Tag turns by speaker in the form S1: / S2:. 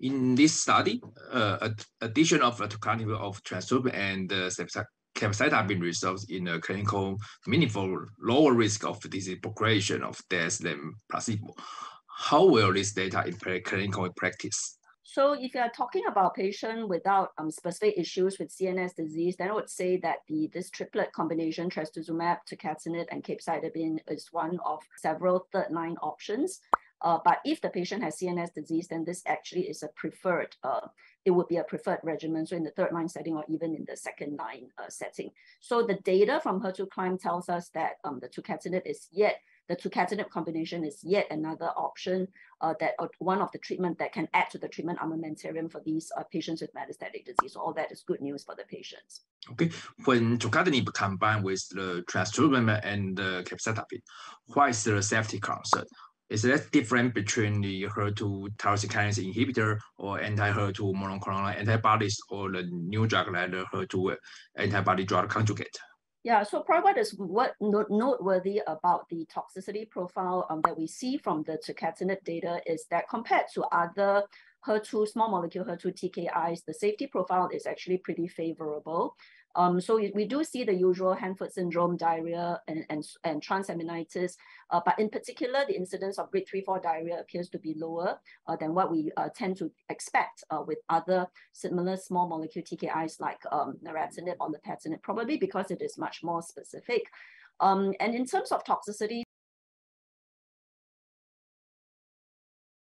S1: In this study, uh, addition of tucatinib of trastuzumab and uh, results in a clinical meaningful lower risk of disease progression of death than placebo. How will this data impact clinical practice?
S2: So if you are talking about patient without um, specific issues with CNS disease, then I would say that the this triplet combination, trastuzumab, tucatinib, and capecitabine is one of several third line options. Uh, but if the patient has CNS disease, then this actually is a preferred, uh, it would be a preferred regimen. So in the third line setting or even in the second line uh, setting. So the data from HER2CLIMB tells us that um, the tucatinib is yet, the tucatinib combination is yet another option uh, that uh, one of the treatment that can add to the treatment armamentarium for these uh, patients with metastatic disease. So all that is good news for the patients.
S1: Okay, when tucatinib combined with the trastuzumab and the capecitabine, is the safety concern? is that different between the HER2 tyrosine kinase inhibitor or anti-HER2 monoclonal antibodies or the new drug like the HER2 antibody drug conjugate?
S2: Yeah, so probably what is what noteworthy about the toxicity profile um, that we see from the tucatinib data is that compared to other HER2 small molecule HER2 TKIs, the safety profile is actually pretty favorable. Um, so we, do see the usual hand-foot syndrome, diarrhea, and, and, and transaminitis, uh, but in particular, the incidence of grade 3, 4 diarrhea appears to be lower uh, than what we uh, tend to expect uh, with other similar small molecule TKIs like um, neratinib or lapatinib, probably because it is much more specific. Um, and in terms of toxicity,